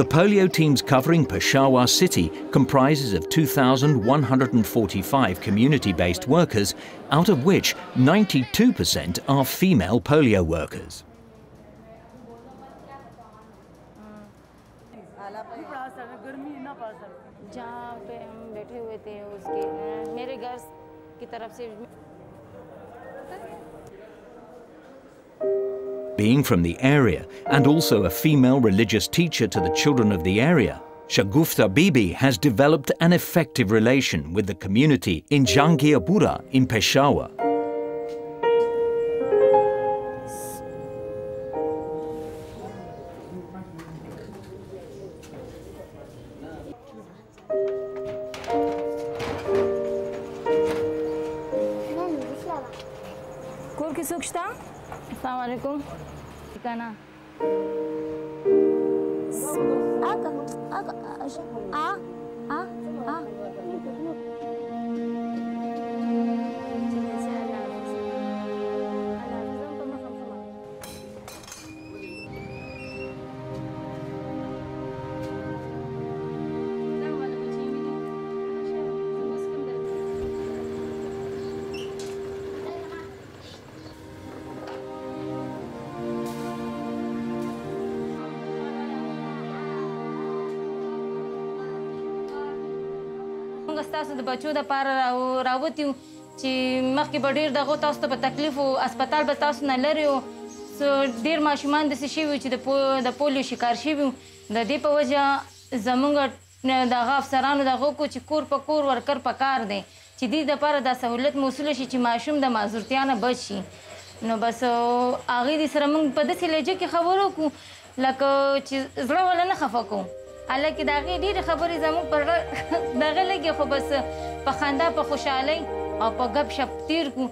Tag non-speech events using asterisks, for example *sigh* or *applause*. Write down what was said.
The polio teams covering Peshawar city comprises of 2,145 community-based workers, out of which 92% are female polio workers. जहाँ पे हम बैठे हुए थे उसके मेरे घर की तरफ से Being from the area, and also a female religious teacher to the children of the area, Shagufta Bibi has developed an effective relation with the community in Jahangirpura in Peshawar. Assalamualaikum. Ikana. Aka, aka, aka, aka, aka, aka, aka, موږ ستاسو د بچو د پاره راو راوتیو چې مخکې به ډېر دغه تاسو ته په تکلیف و اسپیټال به تاسو نه لرې و. ډېر ماشومان داسې شوي چې د پو د پولیو شکار شوي د دې په وجه زموږ دغه افسرانو دغه کو چې کور په کور ورکر په کار دی. چې دې دپاره دا سهولت موصول شي چې ماشوم د معذورتیا نه بچ شي. نو بس هغې دې سره موږ په داسې لهجه کې خبرو وکړو لکه چې زړه ولا نه خفه کوو هلکه د هغې ډېرې خبرې زموږ پر *laughs* دغه لګي خو بس په خندا په خوشحالۍ او په ګپ شپ تیر کړو